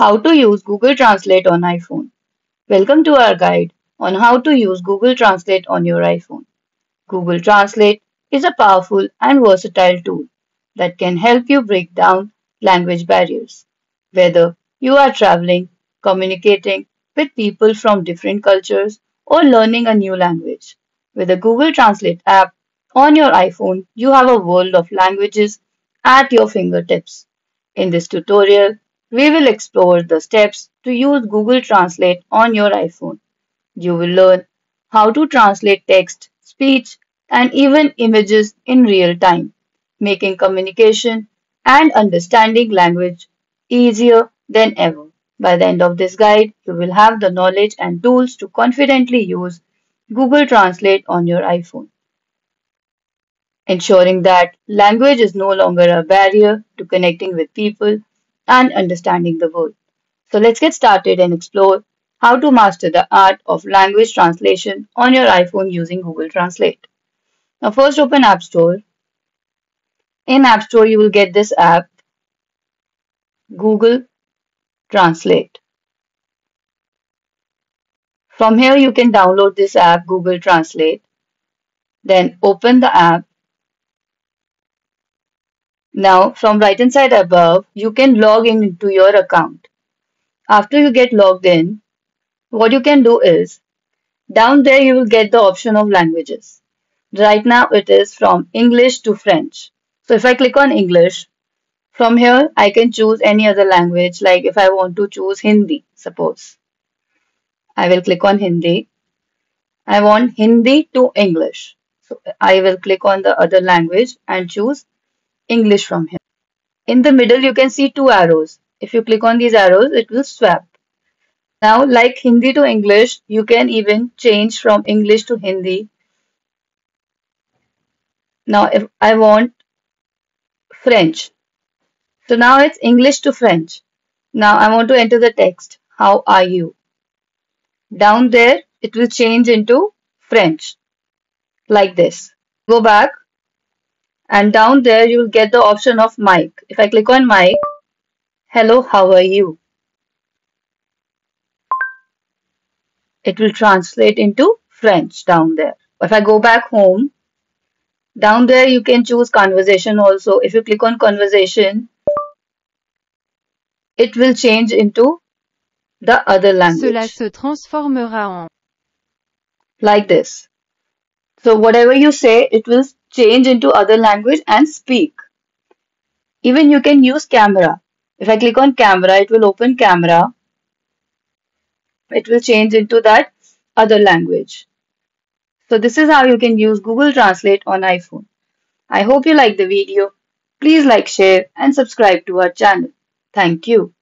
How to use Google Translate on iPhone. Welcome to our guide on how to use Google Translate on your iPhone. Google Translate is a powerful and versatile tool that can help you break down language barriers. Whether you are traveling, communicating with people from different cultures, or learning a new language. With the Google Translate app on your iPhone, you have a world of languages at your fingertips. In this tutorial, we will explore the steps to use Google Translate on your iPhone. You will learn how to translate text, speech, and even images in real time, making communication and understanding language easier than ever. By the end of this guide, you will have the knowledge and tools to confidently use Google Translate on your iPhone, ensuring that language is no longer a barrier to connecting with people and understanding the world. So let's get started and explore how to master the art of language translation on your iPhone using Google Translate. Now first open App Store. In App Store you will get this app Google Translate. From here you can download this app Google Translate. Then open the app now from right hand side above, you can log in into your account. After you get logged in, what you can do is, down there you will get the option of languages. Right now it is from English to French. So if I click on English, from here I can choose any other language like if I want to choose Hindi, suppose. I will click on Hindi. I want Hindi to English. So I will click on the other language and choose English from here. In the middle, you can see two arrows. If you click on these arrows, it will swap. Now, like Hindi to English, you can even change from English to Hindi. Now, if I want French. So now it's English to French. Now I want to enter the text. How are you? Down there, it will change into French. Like this. Go back and down there you will get the option of mic. If I click on mic, hello, how are you? It will translate into French down there. If I go back home, down there you can choose conversation also. If you click on conversation, it will change into the other language. Cela se transformera en. Like this. So whatever you say, it will change into other language and speak. Even you can use camera. If I click on camera, it will open camera. It will change into that other language. So this is how you can use Google Translate on iPhone. I hope you like the video. Please like, share and subscribe to our channel. Thank you.